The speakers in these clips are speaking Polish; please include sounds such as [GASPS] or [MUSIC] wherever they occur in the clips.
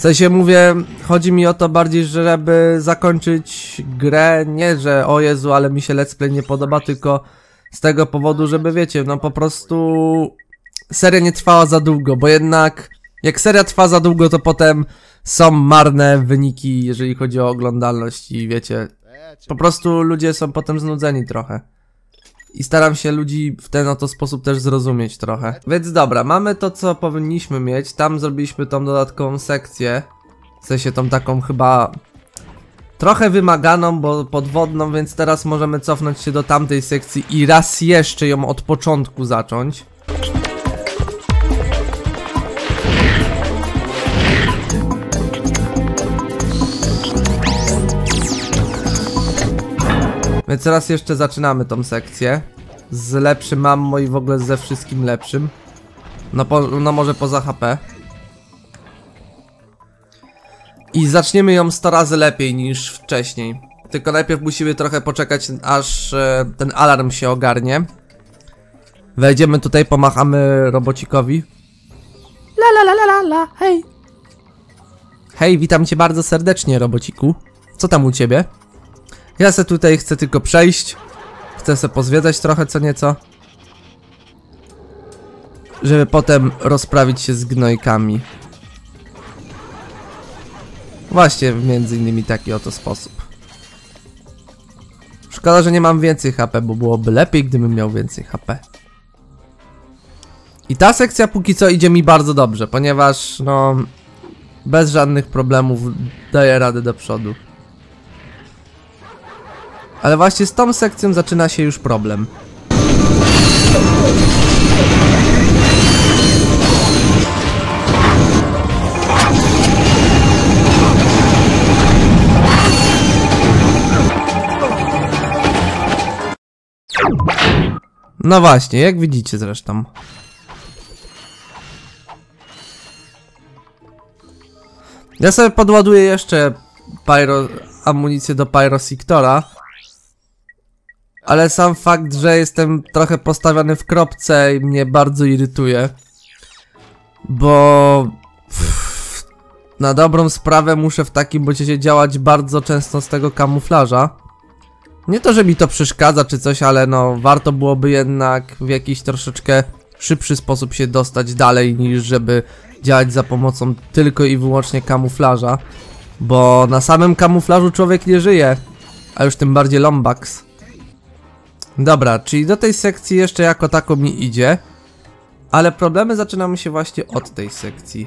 W sensie mówię, chodzi mi o to bardziej, żeby zakończyć grę, nie że o Jezu, ale mi się let's play nie podoba, tylko z tego powodu, żeby wiecie, no po prostu seria nie trwała za długo, bo jednak jak seria trwa za długo, to potem są marne wyniki, jeżeli chodzi o oglądalność i wiecie, po prostu ludzie są potem znudzeni trochę. I staram się ludzi w ten oto sposób też zrozumieć trochę. Więc dobra, mamy to co powinniśmy mieć. Tam zrobiliśmy tą dodatkową sekcję. W sensie tą taką chyba trochę wymaganą, bo podwodną, więc teraz możemy cofnąć się do tamtej sekcji i raz jeszcze ją od początku zacząć. Więc teraz jeszcze zaczynamy tą sekcję. Z lepszym mammo i w ogóle ze wszystkim lepszym. No, po, no może poza HP. I zaczniemy ją 100 razy lepiej niż wcześniej. Tylko najpierw musimy trochę poczekać, aż e, ten alarm się ogarnie. Wejdziemy tutaj, pomachamy robocikowi. La la la la la la, hej. Hej, witam cię bardzo serdecznie, robociku. Co tam u ciebie? Ja se tutaj chcę tylko przejść. Chcę se pozwiedzać trochę co nieco. Żeby potem rozprawić się z gnojkami. Właśnie między innymi taki oto sposób. Szkoda, że nie mam więcej HP, bo byłoby lepiej, gdybym miał więcej HP. I ta sekcja póki co idzie mi bardzo dobrze, ponieważ no bez żadnych problemów daję radę do przodu. Ale właśnie z tą sekcją zaczyna się już problem. No właśnie, jak widzicie zresztą. Ja sobie podładuję jeszcze pyro, amunicję do Pyrosictora. Ale sam fakt, że jestem trochę postawiony w kropce mnie bardzo irytuje. Bo... pff, na dobrą sprawę muszę w takim bądź działać bardzo często z tego kamuflaża. Nie to, że mi to przeszkadza czy coś, ale no warto byłoby jednak w jakiś troszeczkę szybszy sposób się dostać dalej niż żeby działać za pomocą tylko i wyłącznie kamuflaża. Bo na samym kamuflażu człowiek nie żyje, a już tym bardziej lombax. Dobra, czyli do tej sekcji jeszcze jako tako mi idzie. Ale problemy zaczynamy się właśnie od tej sekcji.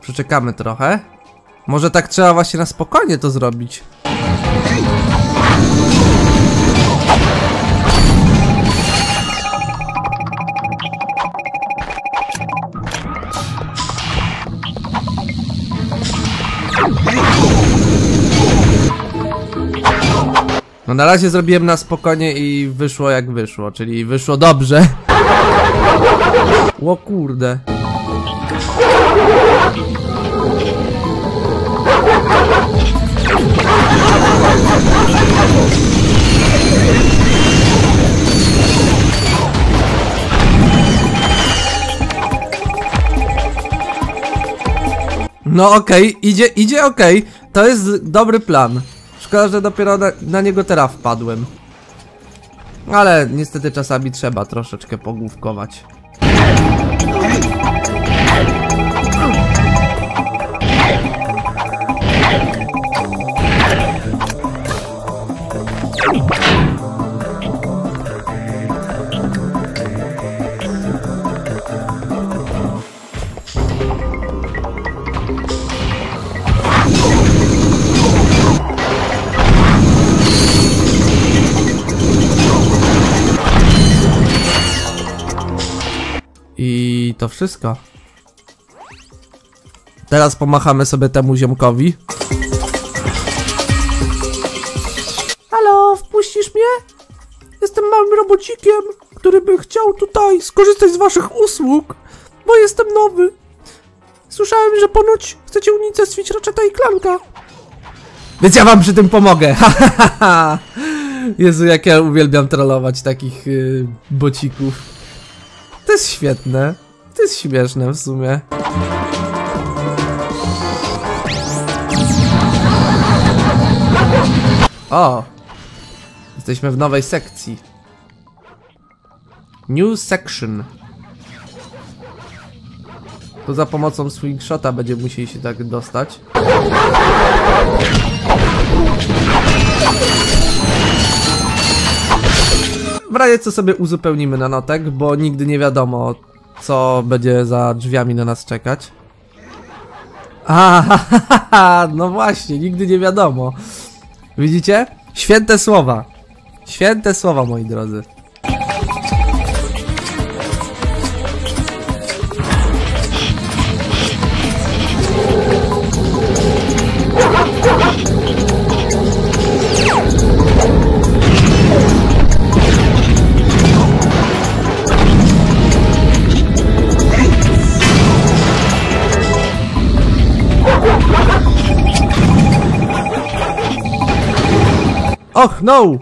Przeczekamy trochę. Może tak trzeba właśnie na spokojnie to zrobić. No na razie zrobiłem na spokojnie i wyszło jak wyszło, czyli wyszło dobrze. [LAUGHS] Ło kurde. No okej, idzie, idzie okej. To jest dobry plan. Szkoda, że dopiero na, na niego teraz wpadłem. Ale niestety czasami trzeba troszeczkę pogłówkować. To wszystko. Teraz pomachamy sobie temu ziomkowi. Halo, wpuścisz mnie? Jestem małym robocikiem, który by chciał tutaj skorzystać z waszych usług, bo jestem nowy. Słyszałem, że ponoć chcecie unicestwić Ratcheta i Clanka. Więc ja wam przy tym pomogę. [LAUGHS] Jezu, jak ja uwielbiam trollować takich yy, bocików. To jest świetne. To jest śmieszne w sumie. O! Jesteśmy w nowej sekcji. New section. Tu za pomocą swingshota będziemy musieli się tak dostać. W razie co sobie uzupełnimy na notek, bo nigdy nie wiadomo, co będzie za drzwiami na nas czekać. A, [LAUGHS] no właśnie, nigdy nie wiadomo. Widzicie? Święte słowa. Święte słowa, moi drodzy. Och, no!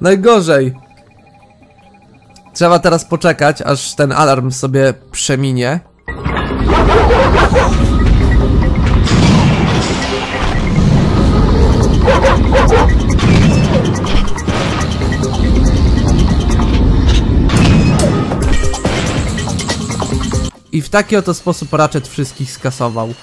Najgorzej. Trzeba teraz poczekać, aż ten alarm sobie przeminie. I w taki oto sposób Ratchet wszystkich skasował.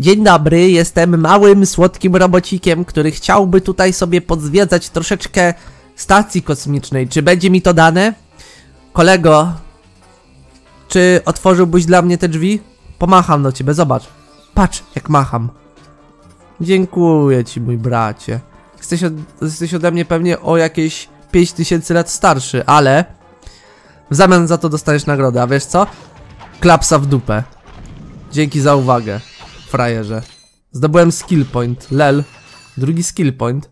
Dzień dobry, jestem małym, słodkim robocikiem, który chciałby tutaj sobie podzwiedzać troszeczkę stacji kosmicznej. Czy będzie mi to dane? Kolego, czy otworzyłbyś dla mnie te drzwi? Pomacham do ciebie, zobacz. Patrz, jak macham. Dziękuję ci, mój bracie. Jesteś, od, jesteś ode mnie pewnie o jakieś 5000 lat starszy, ale w zamian za to dostaniesz nagrodę, a wiesz co? Klapsa w dupę. Dzięki za uwagę frajerze. Zdobyłem skill point, lel. Drugi skill point.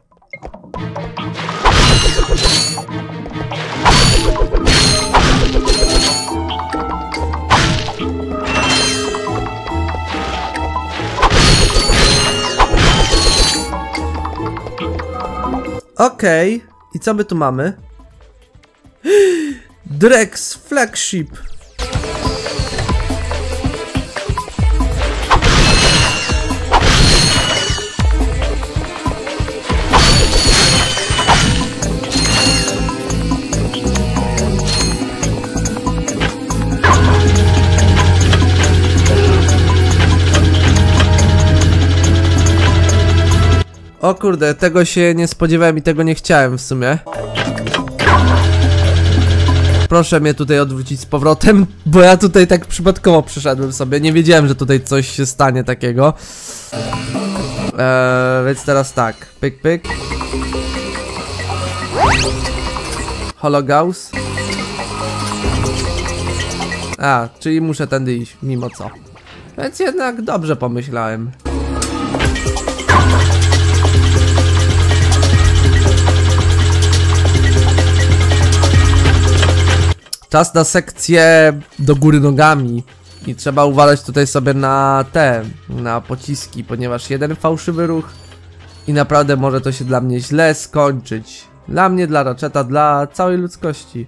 Okej, okay. i co my tu mamy? [GASPS] Drex Flagship. O kurde, tego się nie spodziewałem i tego nie chciałem w sumie. Proszę mnie tutaj odwrócić z powrotem, bo ja tutaj tak przypadkowo przyszedłem sobie. Nie wiedziałem, że tutaj coś się stanie takiego. Eee, więc teraz tak. Pyk, pyk. Hologaus. A, czyli muszę tędy iść, mimo co. Więc jednak dobrze pomyślałem. Czas na sekcję do góry nogami. I trzeba uważać tutaj sobie na te, na pociski, ponieważ jeden fałszywy ruch i naprawdę może to się dla mnie źle skończyć. Dla mnie, dla Ratcheta, dla całej ludzkości.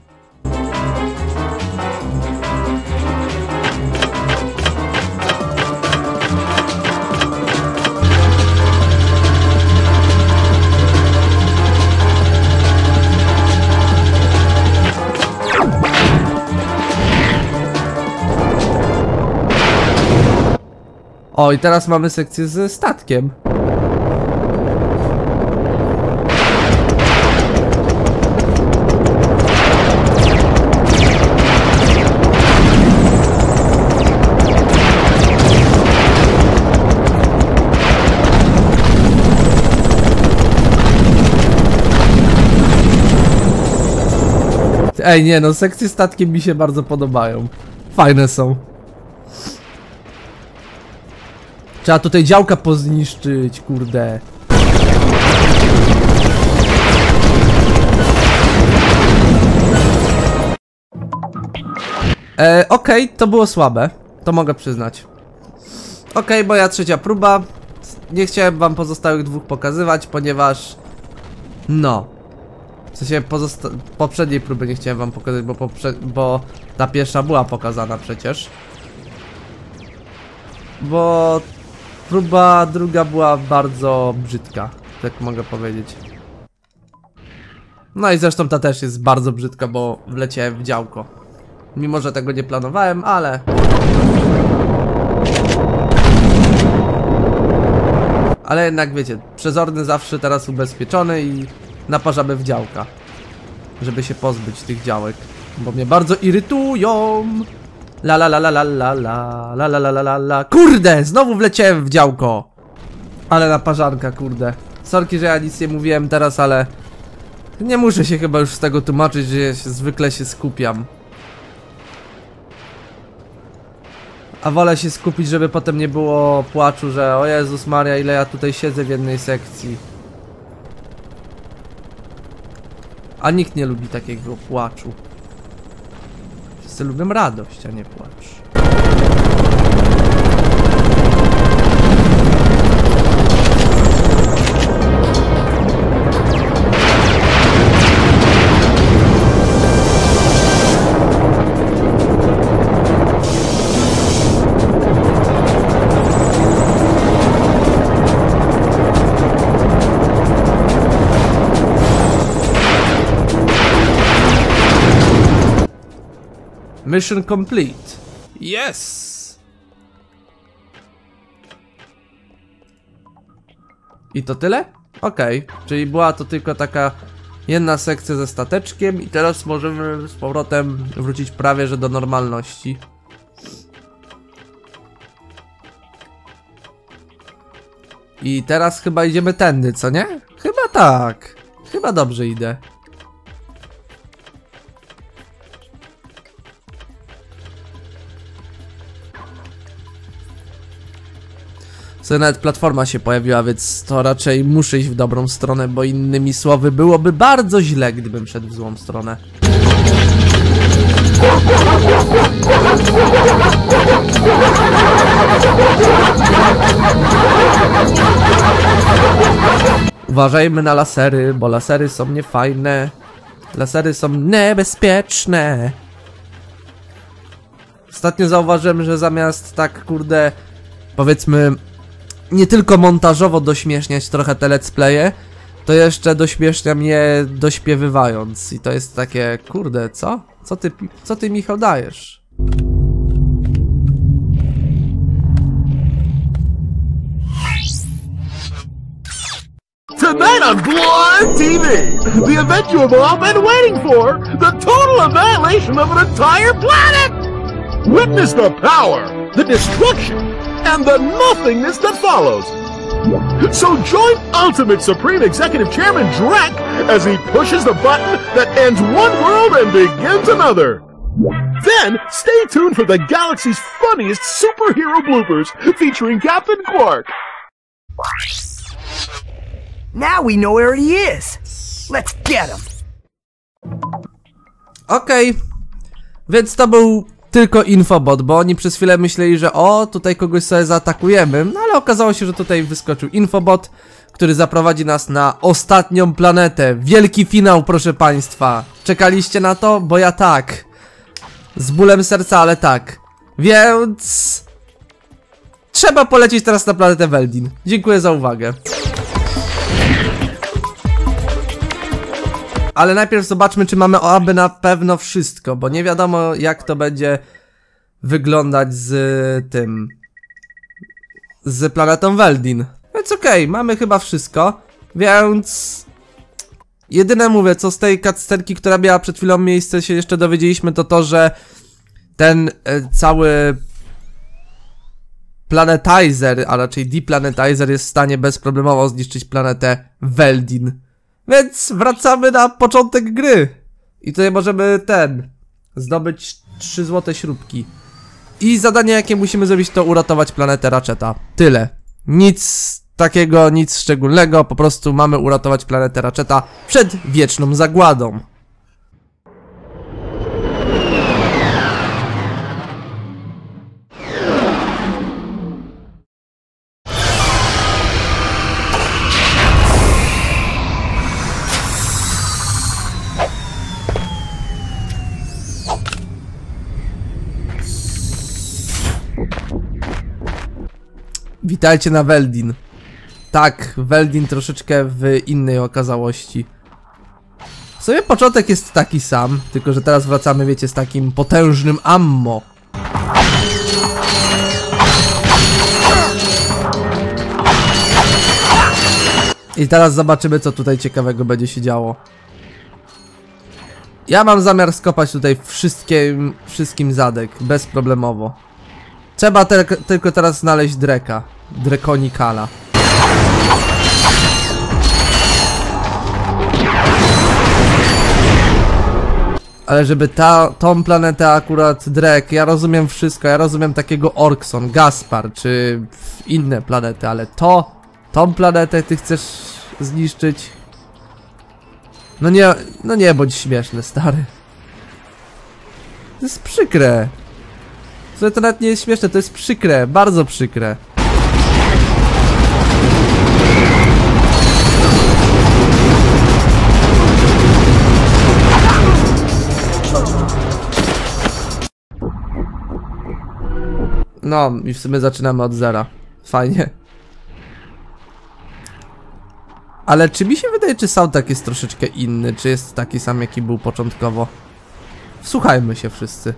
O, i teraz mamy sekcję ze statkiem. Ej, nie no, sekcje statkiem mi się bardzo podobają. Fajne są. Trzeba tutaj działka pozniszczyć, kurde. E, Okej, to było słabe. To mogę przyznać. Okej, moja trzecia próba. Nie chciałem wam pozostałych dwóch pokazywać, ponieważ... No. W sensie poprzedniej próby nie chciałem wam pokazać, bo, bo ta pierwsza była pokazana przecież. Bo próba druga była bardzo brzydka, tak mogę powiedzieć. No i zresztą ta też jest bardzo brzydka, bo wleciałem w działko. Mimo, że tego nie planowałem, ale... Ale jednak wiecie, przezorny zawsze teraz ubezpieczony i naparzamy w działka. Żeby się pozbyć tych działek. Bo mnie bardzo irytują. La la la la la la la la la la la la la Kurde! Znowu wleciałem w działko! Ale naparzanka, kurde. Sorki, że ja nic nie mówiłem teraz, ale... Nie muszę się chyba już z tego tłumaczyć, że ja się, zwykle się skupiam. A wolę się skupić, żeby potem nie było płaczu, że o Jezus Maria, ile ja tutaj siedzę w jednej sekcji. A nikt nie lubi takiego płaczu. Wszyscy lubią radość, a nie płacz. Mission complete. Yes! I to tyle? Okej, czyli była to tylko taka jedna sekcja ze stateczkiem i teraz możemy z powrotem wrócić prawie że do normalności. I teraz chyba idziemy tędy, co nie? Chyba tak. Chyba dobrze idę. Co nawet platforma się pojawiła, więc to raczej muszę iść w dobrą stronę, bo innymi słowy byłoby bardzo źle, gdybym szedł w złą stronę. Uważajmy na lasery, bo lasery są niefajne. Lasery są niebezpieczne. Ostatnio zauważyłem, że zamiast tak kurde, powiedzmy, nie tylko montażowo dośmieszniać trochę te let's playe, to jeszcze dośmieszniam je dośpiewywając. I to jest takie, kurde, co? Co ty, co ty Michał dajesz? Tonight on Blind TV, the event you have all been waiting for, the total annihilation of an entire planet! Witness the power, the destruction, and the nothingness that follows. So join Ultimate Supreme Executive Chairman Drek as he pushes the button that ends one world and begins another. Then, stay tuned for the galaxy's funniest superhero bloopers featuring Captain Quark. Now we know where he is. Let's get him. Okej, więc to był tylko infobot, bo oni przez chwilę myśleli, że o, tutaj kogoś sobie zaatakujemy, no ale okazało się, że tutaj wyskoczył infobot, który zaprowadzi nas na ostatnią planetę. Wielki finał, proszę państwa. Czekaliście na to? Bo ja tak. Z bólem serca, ale tak. Więc... Trzeba polecieć teraz na planetę Weldin. Dziękuję za uwagę. Ale najpierw zobaczmy, czy mamy aby na pewno wszystko, bo nie wiadomo jak to będzie wyglądać z tym. Z planetą Weldin. Więc okej, mamy chyba wszystko, więc. Jedyne mówię, co z tej cutscenki, która miała przed chwilą miejsce, się jeszcze dowiedzieliśmy, to to, że ten e, cały planetizer, a raczej deplanetizer jest w stanie bezproblemowo zniszczyć planetę Weldin. Więc wracamy na początek gry. I tutaj możemy ten zdobyć trzy złote śrubki. I zadanie jakie musimy zrobić to uratować planetę Ratcheta. Tyle. Nic takiego, nic szczególnego, po prostu mamy uratować planetę Ratcheta przed wieczną zagładą. Witajcie na Weldin. Tak, Weldin troszeczkę w innej okazałości. W sumie początek jest taki sam, tylko że teraz wracamy, wiecie, z takim potężnym ammo. I teraz zobaczymy, co tutaj ciekawego będzie się działo. Ja mam zamiar skopać tutaj wszystkim, wszystkim zadek, bezproblemowo. Trzeba te, tylko teraz znaleźć Dreka. Drekonikala. Ale żeby ta, tą planetę akurat Drek, ja rozumiem wszystko, ja rozumiem takiego Orkson, Gaspar, czy inne planety, ale to, tą planetę ty chcesz zniszczyć? No nie, no nie bądź śmieszny, stary. To jest przykre. To, nawet nie jest śmieszne, to jest przykre, bardzo przykre. No, i w sumie zaczynamy od zera. Fajnie. Ale czy mi się wydaje, czy soundtrack jest troszeczkę inny, czy jest taki sam, jaki był początkowo? Wsłuchajmy się wszyscy.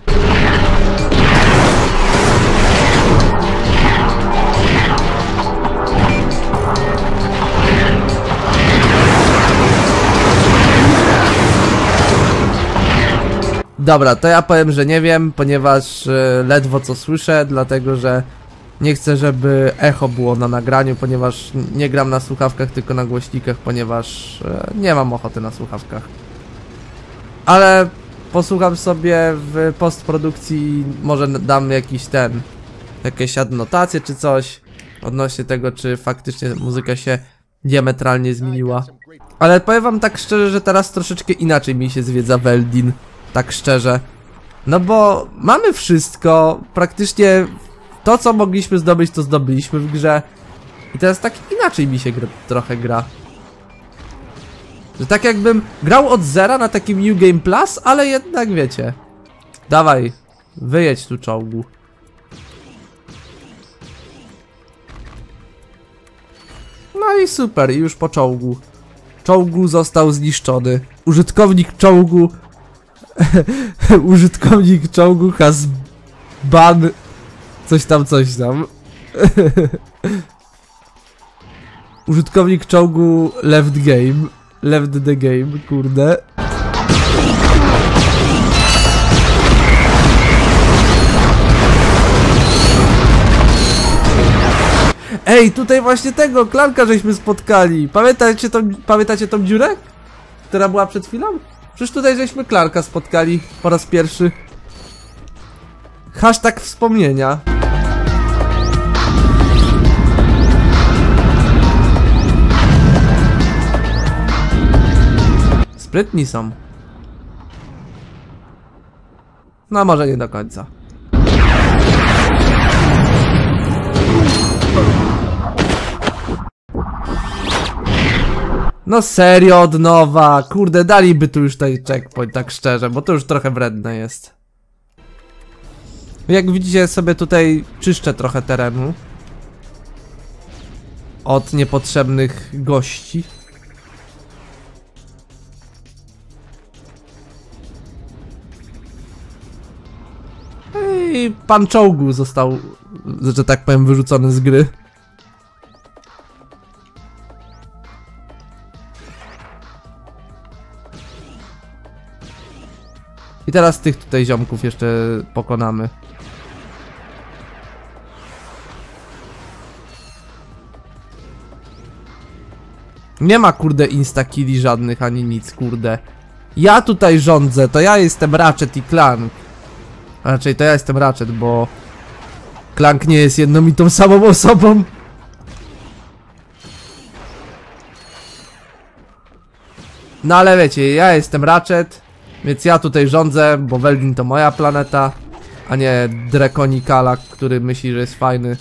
Dobra, to ja powiem, że nie wiem, ponieważ e, ledwo co słyszę, dlatego że nie chcę, żeby echo było na nagraniu, ponieważ nie gram na słuchawkach, tylko na głośnikach, ponieważ e, nie mam ochoty na słuchawkach. Ale posłucham sobie w postprodukcji, może dam jakiś ten, jakieś adnotacje czy coś odnośnie tego, czy faktycznie muzyka się diametralnie zmieniła. Ale powiem wam tak szczerze, że teraz troszeczkę inaczej mi się zwiedza Weldin. Tak szczerze. No bo mamy wszystko, praktycznie to co mogliśmy zdobyć, to zdobyliśmy w grze. I teraz tak inaczej mi się trochę gra. Że tak jakbym grał od zera na takim New Game Plus, ale jednak wiecie. Dawaj, wyjedź tu czołgu. No i super, i już po czołgu. Czołgu został zniszczony. Użytkownik czołgu [LAUGHS] Użytkownik czołgu has ban coś tam, coś tam. [LAUGHS] Użytkownik czołgu left game. Left the game, kurde. Ej, tutaj właśnie tego, klanka żeśmy spotkali. Pamiętacie tą, pamiętacie tą dziurę? Która była przed chwilą? Przecież tutaj żeśmy Klarka spotkali po raz pierwszy. Hashtag wspomnienia. Sprytni są. No może nie do końca. No serio od nowa, kurde daliby tu już tej checkpoint, tak szczerze, bo to już trochę wredne jest. Jak widzicie sobie tutaj czyszczę trochę terenu. Od niepotrzebnych gości. I pan czołgu został, że tak powiem, wyrzucony z gry. I teraz tych tutaj ziomków jeszcze pokonamy. Nie ma kurde instakilli żadnych ani nic kurde. Ja tutaj rządzę, to ja jestem Ratchet i Clank. A raczej to ja jestem Ratchet, bo Clank nie jest jedną i tą samą osobą. No ale wiecie, ja jestem Ratchet, więc ja tutaj rządzę, bo Weldin to moja planeta, a nie Drekonikala, który myśli, że jest fajny.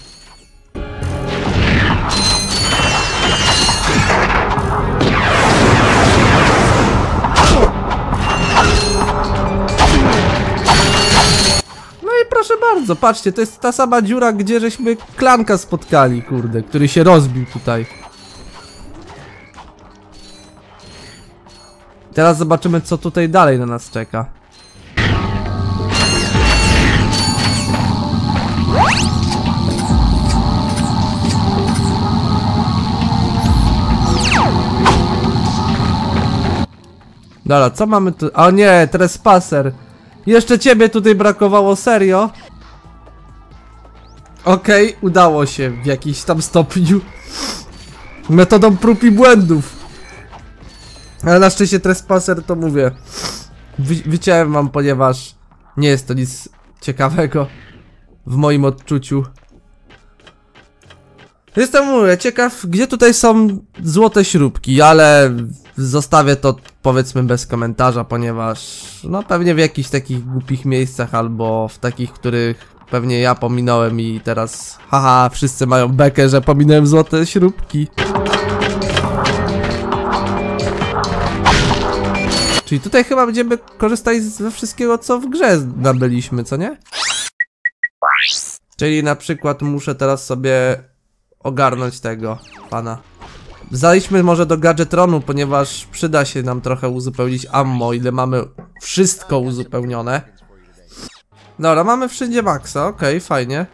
No i proszę bardzo, patrzcie, to jest ta sama dziura, gdzie żeśmy klanka spotkali, kurde, który się rozbił tutaj. Teraz zobaczymy, co tutaj dalej na nas czeka. Dobra, co mamy tu? O nie, trespasser. Jeszcze ciebie tutaj brakowało, serio? Okej, udało się w jakiś tam stopniu. Metodą prób i błędów. Ale na szczęście trespasser to mówię. Wy wyciąłem wam, ponieważ nie jest to nic ciekawego w moim odczuciu. Jestem mówię, ciekaw, gdzie tutaj są złote śrubki, ale zostawię to powiedzmy bez komentarza, ponieważ no pewnie w jakichś takich głupich miejscach albo w takich, których pewnie ja pominąłem i teraz haha, wszyscy mają bekę, że pominąłem złote śrubki. Czyli tutaj chyba będziemy korzystać ze wszystkiego, co w grze nabyliśmy, co nie? Czyli na przykład muszę teraz sobie ogarnąć tego pana. Zajdźmy może do gadżetronu, ponieważ przyda się nam trochę uzupełnić ammo, ile mamy wszystko uzupełnione. Dobra, mamy wszędzie maksa, okej, fajnie.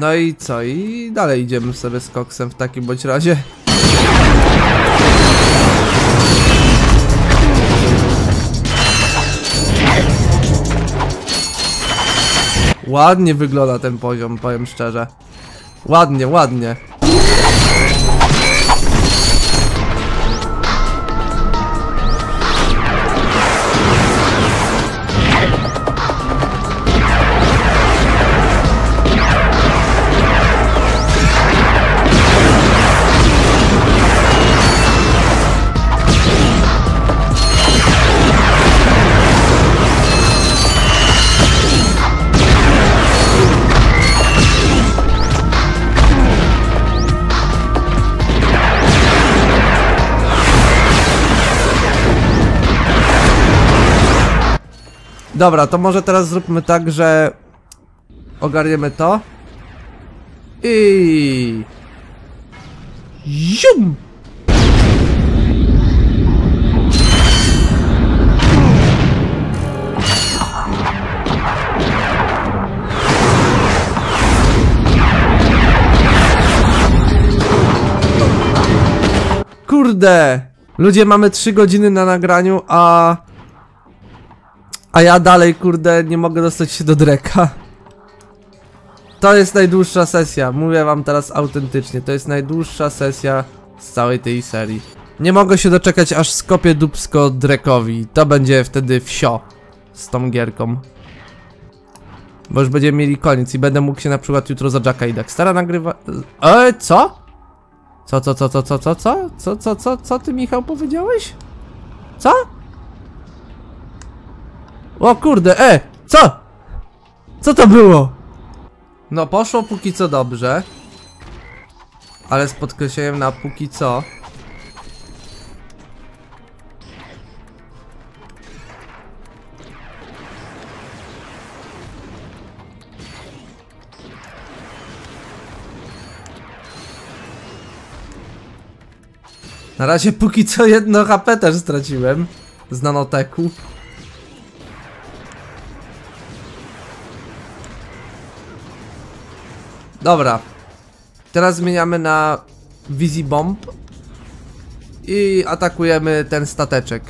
No i co? I dalej idziemy sobie z koksem w takim bądź razie. Ładnie wygląda ten poziom, powiem szczerze. Ładnie, ładnie. Dobra, to może teraz zróbmy tak, że ogarniemy to. I Zium! Kurde! Ludzie, mamy 3 godziny na nagraniu, a... A ja dalej, kurde, nie mogę dostać się do Dreka. To jest najdłuższa sesja, mówię wam teraz autentycznie, to jest najdłuższa sesja z całej tej serii. Nie mogę się doczekać aż skopię dupsko Drekowi, to będzie wtedy wsio z tą gierką. Bo już będziemy mieli koniec i będę mógł się na przykład jutro za Jacka i Dextera nagrywać. Eee, co? Co, co, co, co, co, co, co? Co, co, co, co ty Michał powiedziałeś? Co? O kurde, e! Co? Co to było? No poszło póki co dobrze. Ale z podkreśleniem na póki co. Na razie póki co jedno HP też straciłem z nanoteku. Dobra. Teraz zmieniamy na Wizzy Bomb i atakujemy ten stateczek.